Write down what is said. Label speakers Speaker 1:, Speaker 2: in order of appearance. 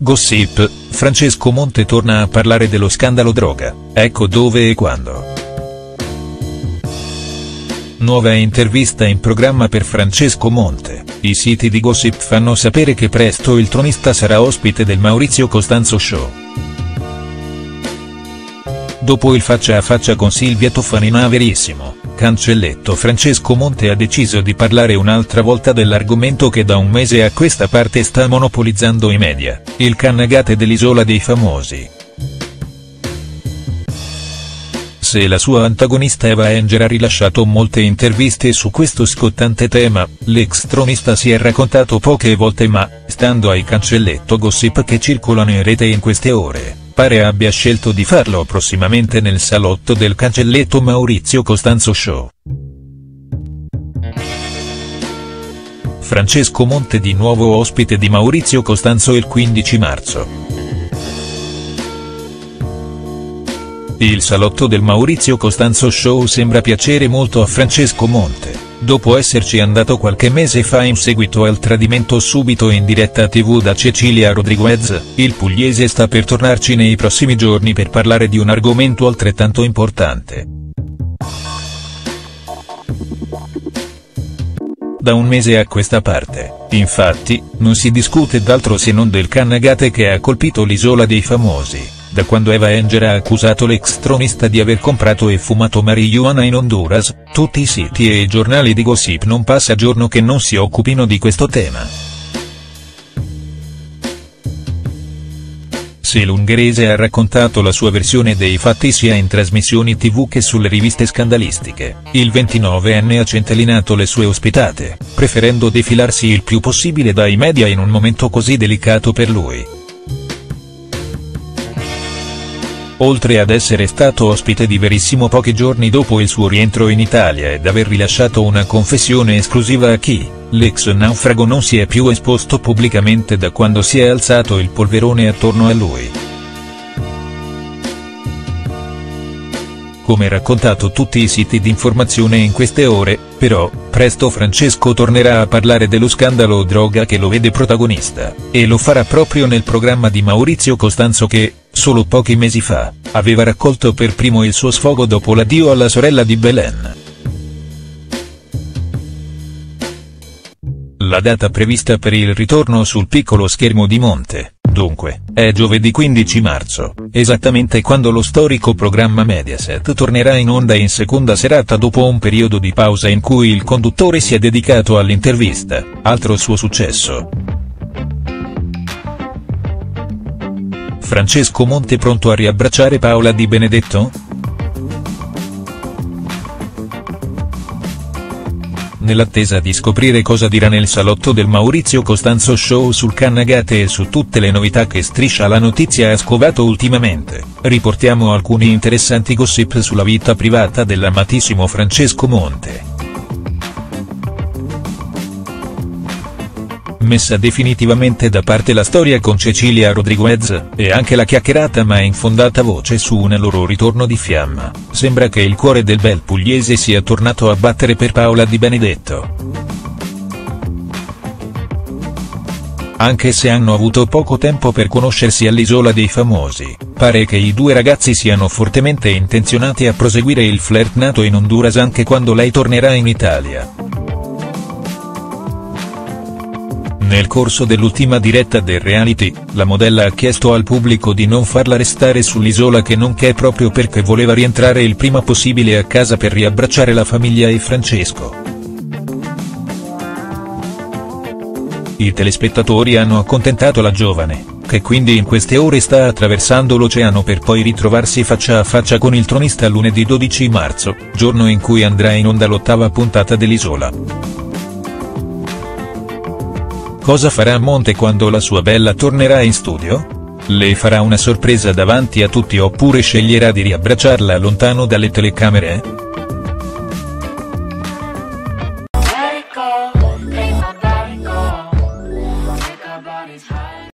Speaker 1: Gossip, Francesco Monte torna a parlare dello scandalo droga, ecco dove e quando. Nuova intervista in programma per Francesco Monte, i siti di Gossip fanno sapere che presto il tronista sarà ospite del Maurizio Costanzo Show. Dopo il faccia a faccia con Silvia Toffanina Verissimo, Cancelletto Francesco Monte ha deciso di parlare un'altra volta dell'argomento che da un mese a questa parte sta monopolizzando i media, il cannagate dell'Isola dei Famosi. Se la sua antagonista Eva Enger ha rilasciato molte interviste su questo scottante tema, l'ex tronista si è raccontato poche volte ma, stando ai cancelletto gossip che circolano in rete in queste ore, pare abbia scelto di farlo prossimamente nel salotto del cancelletto Maurizio Costanzo Show. Francesco Monte di nuovo ospite di Maurizio Costanzo il 15 marzo. Il salotto del Maurizio Costanzo Show sembra piacere molto a Francesco Monte dopo esserci andato qualche mese fa in seguito al tradimento subito in diretta tv da Cecilia Rodriguez, il pugliese sta per tornarci nei prossimi giorni per parlare di un argomento altrettanto importante. Da un mese a questa parte, infatti, non si discute d'altro se non del cannagate che ha colpito l'isola dei famosi da quando Eva Enger ha accusato l'ex tronista di aver comprato e fumato marijuana in Honduras, tutti i siti e i giornali di gossip non passa giorno che non si occupino di questo tema. Se l'ungherese ha raccontato la sua versione dei fatti sia in trasmissioni tv che sulle riviste scandalistiche, il 29enne ha centellinato le sue ospitate, preferendo defilarsi il più possibile dai media in un momento così delicato per lui. Oltre ad essere stato ospite di Verissimo pochi giorni dopo il suo rientro in Italia ed aver rilasciato una confessione esclusiva a chi, l'ex naufrago non si è più esposto pubblicamente da quando si è alzato il polverone attorno a lui. Come raccontato tutti i siti di informazione in queste ore, però, presto Francesco tornerà a parlare dello scandalo droga che lo vede protagonista, e lo farà proprio nel programma di Maurizio Costanzo che, solo pochi mesi fa, aveva raccolto per primo il suo sfogo dopo l'addio alla sorella di Belen. La data prevista per il ritorno sul piccolo schermo di Monte, dunque, è giovedì 15 marzo, esattamente quando lo storico programma Mediaset tornerà in onda in seconda serata dopo un periodo di pausa in cui il conduttore si è dedicato all'intervista, altro suo successo. Francesco Monte pronto a riabbracciare Paola Di Benedetto?. Nell'attesa di scoprire cosa dirà nel salotto del Maurizio Costanzo Show sul Cannagate e su tutte le novità che Striscia la notizia ha scovato ultimamente, riportiamo alcuni interessanti gossip sulla vita privata dell'amatissimo Francesco Monte. Messa definitivamente da parte la storia con Cecilia Rodriguez, e anche la chiacchierata ma infondata voce su un loro ritorno di fiamma, sembra che il cuore del bel pugliese sia tornato a battere per Paola Di Benedetto. Anche se hanno avuto poco tempo per conoscersi all'Isola dei Famosi, pare che i due ragazzi siano fortemente intenzionati a proseguire il flirt nato in Honduras anche quando lei tornerà in Italia. Nel corso dell'ultima diretta del reality, la modella ha chiesto al pubblico di non farla restare sull'isola che non che proprio perché voleva rientrare il prima possibile a casa per riabbracciare la famiglia e Francesco. I telespettatori hanno accontentato la giovane, che quindi in queste ore sta attraversando l'oceano per poi ritrovarsi faccia a faccia con il tronista lunedì 12 marzo, giorno in cui andrà in onda l'ottava puntata dell'Isola. Cosa farà Monte quando la sua bella tornerà in studio? Le farà una sorpresa davanti a tutti oppure sceglierà di riabbracciarla lontano dalle telecamere?